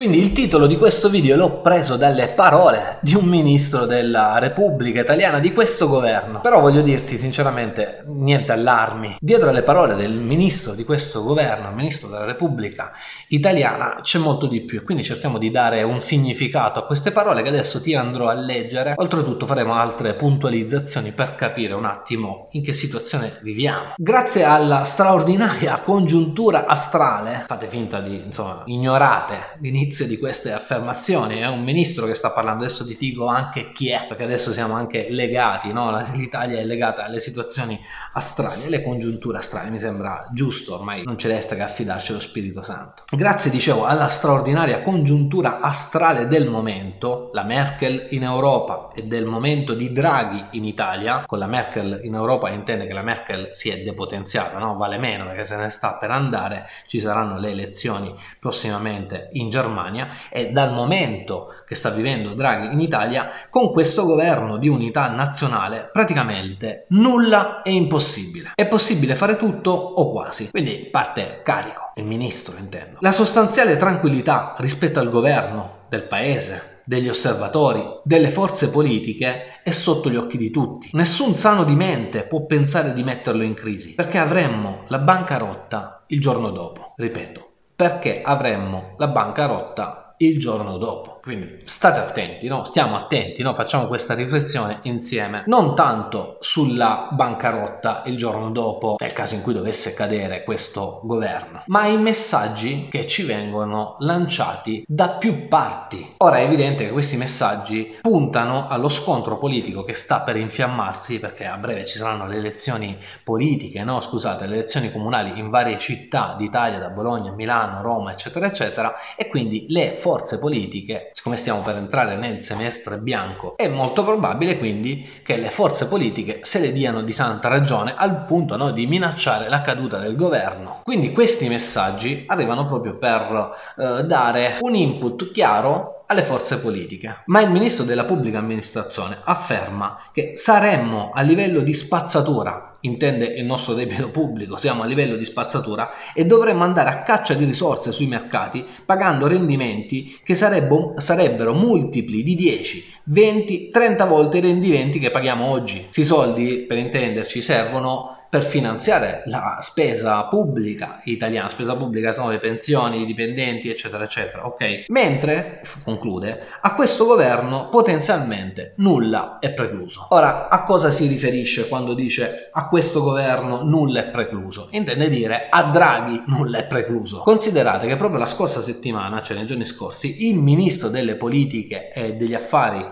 Quindi il titolo di questo video l'ho preso dalle parole di un ministro della Repubblica Italiana di questo governo. Però voglio dirti sinceramente, niente allarmi. Dietro alle parole del ministro di questo governo, il ministro della Repubblica Italiana, c'è molto di più. Quindi cerchiamo di dare un significato a queste parole che adesso ti andrò a leggere. Oltretutto faremo altre puntualizzazioni per capire un attimo in che situazione viviamo. Grazie alla straordinaria congiuntura astrale, fate finta di, insomma, ignorate l'inizio l'inizio di queste affermazioni. È un ministro che sta parlando, adesso ti dico anche chi è, perché adesso siamo anche legati, no? l'Italia è legata alle situazioni astrali, alle congiunture astrali, mi sembra giusto, ormai non ci resta che affidarci allo Spirito Santo. Grazie, dicevo, alla straordinaria congiuntura astrale del momento, la Merkel in Europa e del momento di Draghi in Italia, con la Merkel in Europa intende che la Merkel si è depotenziata, no? vale meno perché se ne sta per andare, ci saranno le elezioni prossimamente in Germania Germania e dal momento che sta vivendo Draghi in Italia, con questo governo di unità nazionale praticamente nulla è impossibile. È possibile fare tutto o quasi, quindi parte carico, il ministro intendo. La sostanziale tranquillità rispetto al governo del paese, degli osservatori, delle forze politiche è sotto gli occhi di tutti. Nessun sano di mente può pensare di metterlo in crisi, perché avremmo la bancarotta il giorno dopo. Ripeto, perché avremmo la bancarotta il giorno dopo. Quindi state attenti, no? stiamo attenti, no? facciamo questa riflessione insieme, non tanto sulla bancarotta il giorno dopo, nel caso in cui dovesse cadere questo governo, ma ai messaggi che ci vengono lanciati da più parti. Ora è evidente che questi messaggi puntano allo scontro politico che sta per infiammarsi, perché a breve ci saranno le elezioni politiche, no? scusate, le elezioni comunali in varie città d'Italia, da Bologna, Milano, Roma, eccetera, eccetera, e quindi le forze politiche siccome stiamo per entrare nel semestre bianco, è molto probabile quindi che le forze politiche se le diano di santa ragione al punto no, di minacciare la caduta del governo. Quindi questi messaggi arrivano proprio per eh, dare un input chiaro alle forze politiche. Ma il ministro della pubblica amministrazione afferma che saremmo a livello di spazzatura, intende il nostro debito pubblico, siamo a livello di spazzatura e dovremmo andare a caccia di risorse sui mercati pagando rendimenti che sarebbero multipli di 10, 20, 30 volte i rendimenti che paghiamo oggi. Questi soldi, per intenderci, servono per finanziare la spesa pubblica italiana, spesa pubblica sono le pensioni, i dipendenti, eccetera, eccetera, ok? Mentre, conclude, a questo governo potenzialmente nulla è precluso. Ora, a cosa si riferisce quando dice a questo governo nulla è precluso? Intende dire a Draghi nulla è precluso. Considerate che proprio la scorsa settimana, cioè nei giorni scorsi, il ministro delle politiche e degli affari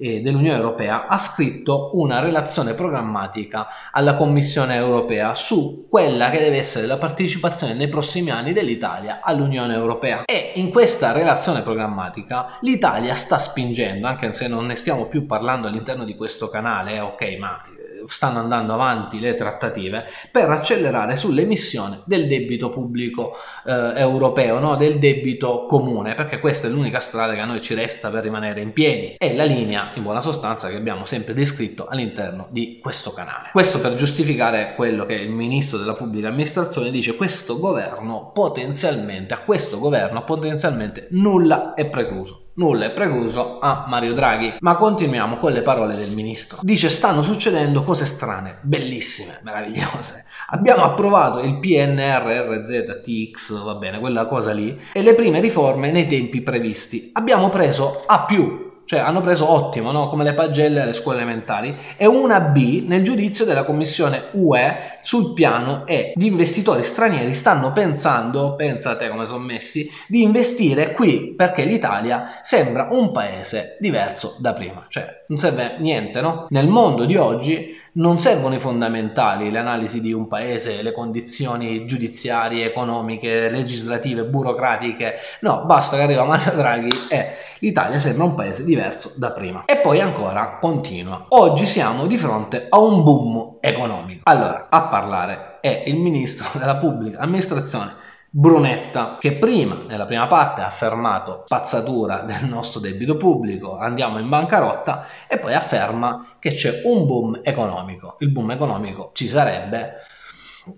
dell'Unione Europea ha scritto una relazione programmatica alla Commissione Europea su quella che deve essere la partecipazione nei prossimi anni dell'Italia all'Unione Europea. E in questa relazione programmatica l'Italia sta spingendo, anche se non ne stiamo più parlando all'interno di questo canale, eh, ok, ma stanno andando avanti le trattative per accelerare sull'emissione del debito pubblico eh, europeo, no? del debito comune, perché questa è l'unica strada che a noi ci resta per rimanere in piedi. È la linea, in buona sostanza, che abbiamo sempre descritto all'interno di questo canale. Questo per giustificare quello che il ministro della pubblica amministrazione dice, questo governo potenzialmente, a questo governo potenzialmente nulla è precluso nulla è precluso a Mario Draghi. Ma continuiamo con le parole del ministro. Dice stanno succedendo cose strane, bellissime, meravigliose. Abbiamo approvato il PNRRZTX, va bene, quella cosa lì, e le prime riforme nei tempi previsti. Abbiamo preso A più cioè hanno preso ottimo, no? come le pagelle alle scuole elementari, e una B nel giudizio della Commissione UE sul piano E. Gli investitori stranieri stanno pensando, pensate come sono messi, di investire qui perché l'Italia sembra un paese diverso da prima, cioè non serve niente, no? Nel mondo di oggi non servono i fondamentali, le analisi di un paese, le condizioni giudiziarie, economiche, legislative, burocratiche. No, basta che arriva Mario Draghi e l'Italia sembra un paese diverso da prima. E poi ancora continua. Oggi siamo di fronte a un boom economico. Allora, a parlare è il ministro della pubblica amministrazione Brunetta, che prima, nella prima parte, ha affermato spazzatura del nostro debito pubblico, andiamo in bancarotta, e poi afferma che c'è un boom economico. Il boom economico ci sarebbe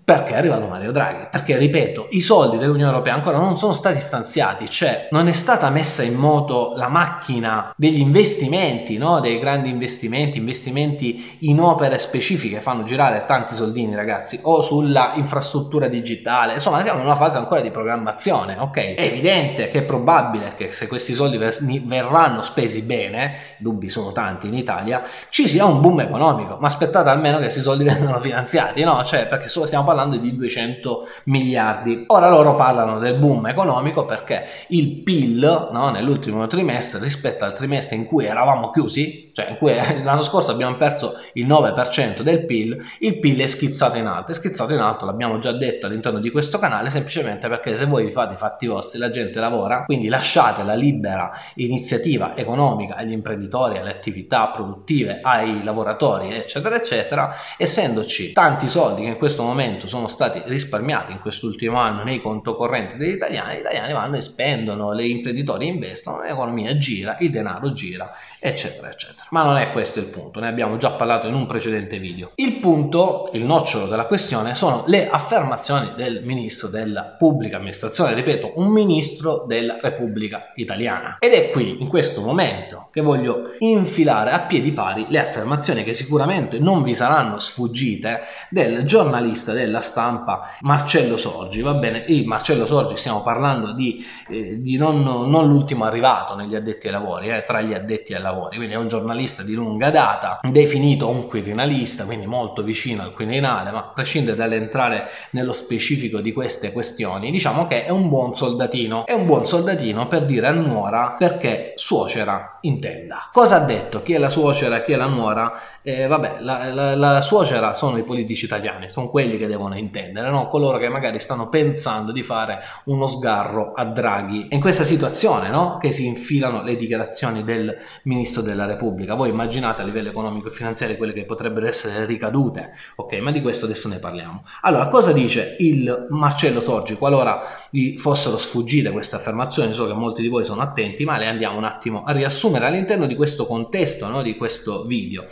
Perché è arrivato Mario Draghi? Perché, ripeto, i soldi dell'Unione Europea ancora non sono stati stanziati, cioè non è stata messa in moto la macchina degli investimenti, no? dei grandi investimenti, investimenti in opere specifiche, fanno girare tanti soldini ragazzi, o sulla infrastruttura digitale, insomma siamo in una fase ancora di programmazione, ok? È evidente che è probabile che se questi soldi verranno spesi bene, dubbi sono tanti in Italia, ci sia un boom economico, ma aspettate almeno che questi soldi vengano finanziati, no? Cioè perché solo stiamo parlando di 200 miliardi. Ora loro parlano del boom economico perché il PIL no, nell'ultimo trimestre rispetto al trimestre in cui eravamo chiusi, cioè in cui l'anno scorso abbiamo perso il 9% del PIL, il PIL è schizzato in alto. È schizzato in alto, l'abbiamo già detto all'interno di questo canale, semplicemente perché se voi vi fate i fatti vostri, la gente lavora, quindi lasciate la libera iniziativa economica agli imprenditori, alle attività produttive, ai lavoratori, eccetera, eccetera, essendoci tanti soldi che in questo momento sono stati risparmiati in quest'ultimo anno nei conto correnti degli italiani, gli italiani vanno e spendono, gli imprenditori investono, l'economia gira, il denaro gira, eccetera, eccetera. Ma non è questo il punto, ne abbiamo già parlato in un precedente video. Il punto, il nocciolo della questione, sono le affermazioni del ministro della pubblica amministrazione, ripeto, un ministro della Repubblica Italiana. Ed è qui, in questo momento, che voglio infilare a piedi pari le affermazioni che sicuramente non vi saranno sfuggite del giornalista della stampa Marcello Sorgi, va bene? E Marcello Sorgi stiamo parlando di, eh, di non, non, l'ultimo arrivato negli addetti ai lavori, eh, tra gli addetti ai lavori, quindi è un giornalista di lunga data, definito un quirinalista, quindi molto vicino al Quirinale, ma a prescindere dall'entrare nello specifico di queste questioni, diciamo che è un buon soldatino, è un buon soldatino per dire a nuora perché suocera intenda. Cosa ha detto? Chi è la suocera chi è la nuora? Eh, vabbè, la, la, la, suocera sono i politici italiani, sono quelli che devono intendere, no? coloro che magari stanno pensando di fare uno sgarro a Draghi. È in questa situazione no? che si infilano le dichiarazioni del Ministro della Repubblica. Voi immaginate a livello economico e finanziario quelle che potrebbero essere ricadute, ok? Ma di questo adesso ne parliamo. Allora, cosa dice il Marcello Sorgi qualora vi fossero sfuggite queste affermazioni? So che molti di voi sono attenti, ma le andiamo un attimo a riassumere all'interno di questo contesto, no? di questo video.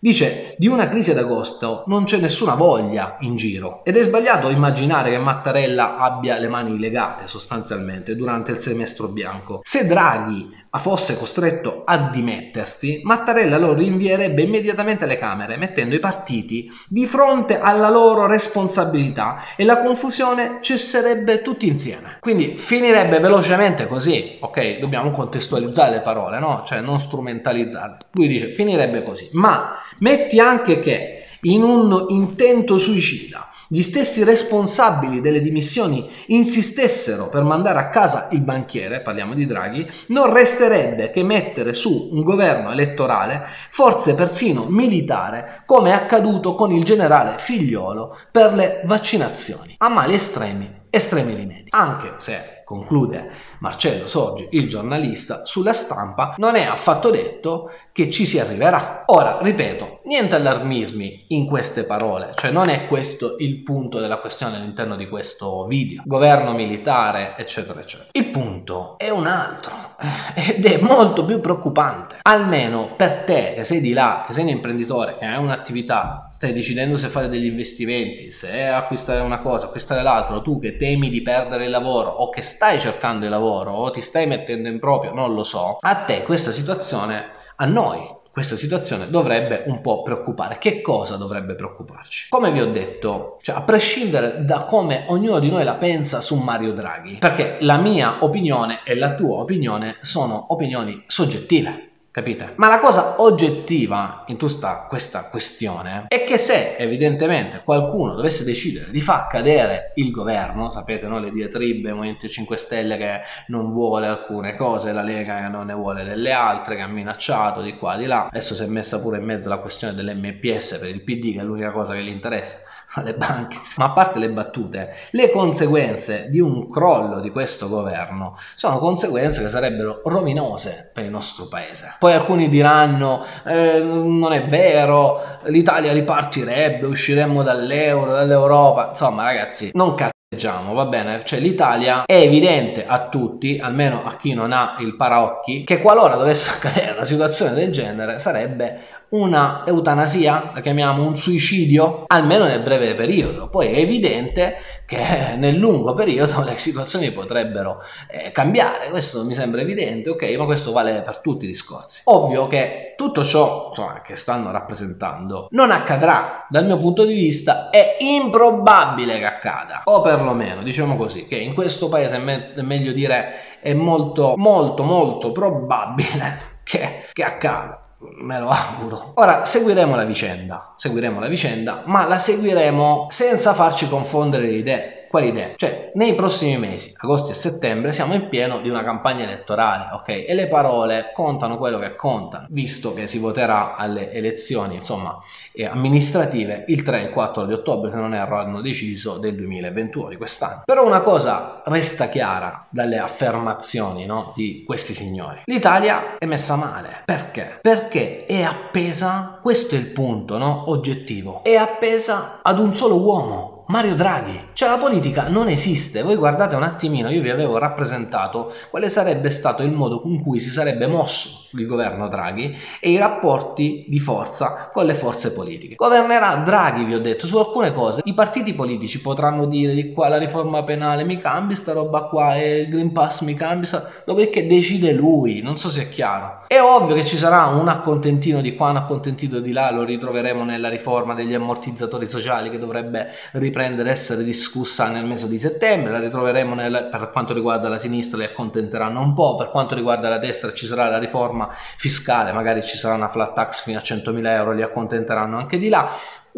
Dice, di una crisi ad agosto non c'è nessuna voglia in giro ed è sbagliato immaginare che Mattarella abbia le mani legate sostanzialmente durante il semestre bianco. Se Draghi fosse costretto a dimettersi, Mattarella lo rinvierebbe immediatamente alle Camere, mettendo i partiti di fronte alla loro responsabilità e la confusione cesserebbe tutti insieme. Quindi finirebbe velocemente così, ok? Dobbiamo contestualizzare le parole, no? Cioè non strumentalizzarle. Lui dice finirebbe così, ma Metti anche che in un intento suicida gli stessi responsabili delle dimissioni insistessero per mandare a casa il banchiere, parliamo di Draghi, non resterebbe che mettere su un governo elettorale, forse persino militare, come è accaduto con il generale Figliolo per le vaccinazioni. A mali estremi, estremi rimedi. Anche se conclude Marcello Sorgi, il giornalista, sulla stampa, non è affatto detto che ci si arriverà. Ora, ripeto, niente allarmismi in queste parole, cioè non è questo il punto della questione all'interno di questo video. Governo militare, eccetera, eccetera. Il punto è un altro eh, ed è molto più preoccupante, almeno per te che sei di là, che sei un imprenditore, che hai un'attività stai decidendo se fare degli investimenti, se acquistare una cosa, acquistare l'altro, tu che temi di perdere il lavoro o che stai cercando il lavoro o ti stai mettendo in proprio, non lo so, a te questa situazione, a noi questa situazione dovrebbe un po' preoccupare. Che cosa dovrebbe preoccuparci? Come vi ho detto, cioè a prescindere da come ognuno di noi la pensa su Mario Draghi, perché la mia opinione e la tua opinione sono opinioni soggettive. Capite? Ma la cosa oggettiva in tutta questa questione è che se evidentemente qualcuno dovesse decidere di far cadere il governo, sapete no? le diatribe Movimento 5 Stelle che non vuole alcune cose, la Lega che non ne vuole delle altre, che ha minacciato di qua di là, adesso si è messa pure in mezzo la questione dell'MPS per il PD che è l'unica cosa che gli interessa alle banche. Ma a parte le battute, le conseguenze di un crollo di questo governo sono conseguenze che sarebbero rovinose per il nostro paese. Poi alcuni diranno eh, non è vero, l'Italia ripartirebbe, usciremmo dall'euro, dall'Europa. Insomma, ragazzi, non cazzo va bene? Cioè l'Italia è evidente a tutti, almeno a chi non ha il paraocchi, che qualora dovesse accadere una situazione del genere sarebbe una eutanasia, la chiamiamo un suicidio, almeno nel breve periodo. Poi è evidente che nel lungo periodo le situazioni potrebbero eh, cambiare, questo mi sembra evidente, ok, ma questo vale per tutti i discorsi. Ovvio che tutto ciò insomma, che stanno rappresentando non accadrà, dal mio punto di vista è improbabile che accada, o perlomeno diciamo così, che in questo paese è, me- è meglio dire è molto molto molto probabile che, che accada me lo auguro. Ora seguiremo la vicenda, seguiremo la vicenda, ma la seguiremo senza farci confondere le idee quali idee? Cioè, nei prossimi mesi, agosto e settembre, siamo in pieno di una campagna elettorale, ok? E le parole contano quello che contano, visto che si voterà alle elezioni, insomma, eh, amministrative il 3 e il 4 di ottobre, se non erro, hanno deciso del 2021, di quest'anno. Però una cosa resta chiara dalle affermazioni, no, di questi signori. L'Italia è messa male. Perché? Perché è appesa, questo è il punto, no, oggettivo, è appesa ad un solo uomo Mario Draghi. Cioè la politica non esiste. Voi guardate un attimino, io vi avevo rappresentato quale sarebbe stato il modo con cui si sarebbe mosso il governo Draghi e i rapporti di forza con le forze politiche. Governerà Draghi, vi ho detto, su alcune cose. I partiti politici potranno dire di qua la riforma penale mi cambi sta roba qua e il Green Pass mi cambi sta... dopodiché decide lui, non so se è chiaro. È ovvio che ci sarà un accontentino di qua, un accontentino di là, lo ritroveremo nella riforma degli ammortizzatori sociali che dovrebbe riprendere riprendere essere discussa nel mese di settembre, la ritroveremo nel, per quanto riguarda la sinistra li accontenteranno un po', per quanto riguarda la destra ci sarà la riforma fiscale, magari ci sarà una flat tax fino a 100.000 euro, li accontenteranno anche di là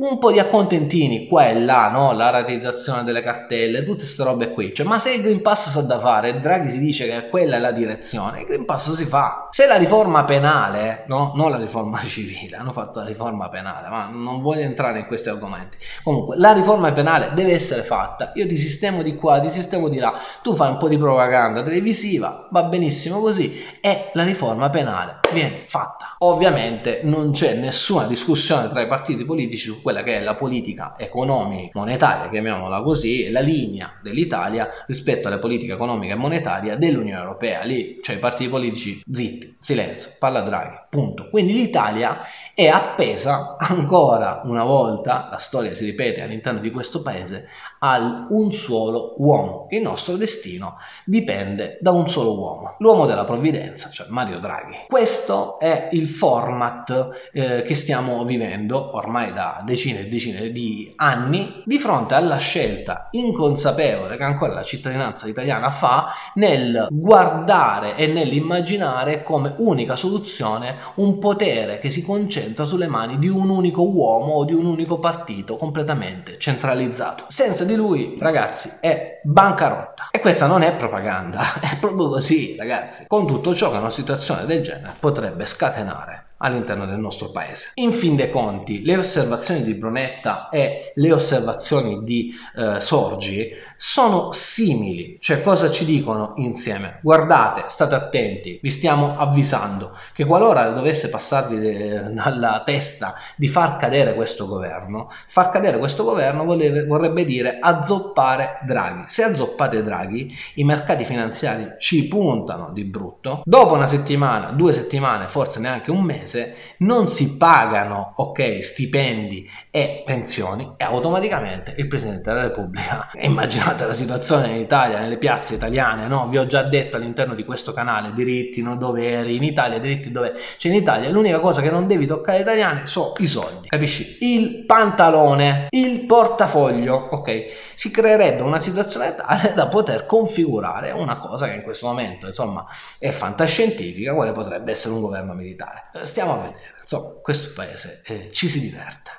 un po' di accontentini qua là, no? la rateizzazione delle cartelle, tutte queste robe qui. Cioè, ma se il Green Pass sa da fare, Draghi si dice che quella è la direzione, il Green Pass si fa. Se la riforma penale, no? non la riforma civile, hanno fatto la riforma penale, ma non voglio entrare in questi argomenti. Comunque, la riforma penale deve essere fatta. Io ti sistemo di qua, ti sistemo di là, tu fai un po' di propaganda televisiva, va benissimo così, e la riforma penale viene fatta. Ovviamente non c'è nessuna discussione tra i partiti politici su quella che è la politica economica monetaria, chiamiamola così, la linea dell'Italia rispetto alle politiche economiche e monetarie dell'Unione Europea. Lì, cioè i partiti politici zitti, silenzio, parla Draghi, punto. Quindi l'Italia è appesa ancora una volta, la storia si ripete all'interno di questo paese, al un solo uomo. Il nostro destino dipende da un solo uomo, l'uomo della provvidenza, cioè Mario Draghi. Questo è il format eh, che stiamo vivendo ormai da decine e decine di anni di fronte alla scelta inconsapevole che ancora la cittadinanza italiana fa nel guardare e nell'immaginare come unica soluzione un potere che si concentra sulle mani di un unico uomo o di un unico partito completamente centralizzato. Senza di lui, ragazzi, è bancarotta. E questa non è propaganda, è proprio così, ragazzi. Con tutto ciò che una situazione del genere potrebbe scatenare all'interno del nostro paese. In fin dei conti, le osservazioni di Brunetta e le osservazioni di eh, Sorgi sono simili, cioè cosa ci dicono insieme? Guardate, state attenti, vi stiamo avvisando che qualora dovesse passarvi eh, dalla testa di far cadere questo governo, far cadere questo governo voleve, vorrebbe dire azzoppare Draghi. Se azzoppate Draghi, i mercati finanziari ci puntano di brutto. Dopo una settimana, due settimane, forse neanche un mese, mese non si pagano ok stipendi e pensioni e automaticamente il Presidente della Repubblica immaginate la situazione in Italia nelle piazze italiane no? vi ho già detto all'interno di questo canale diritti non doveri in Italia diritti dove c'è in Italia l'unica cosa che non devi toccare agli italiani sono i soldi capisci? Il pantalone il portafoglio ok? Si creerebbe una situazione tale da poter configurare una cosa che in questo momento insomma è fantascientifica quale potrebbe essere un governo militare. Stiamo a vedere. Insomma questo paese eh, ci si diverte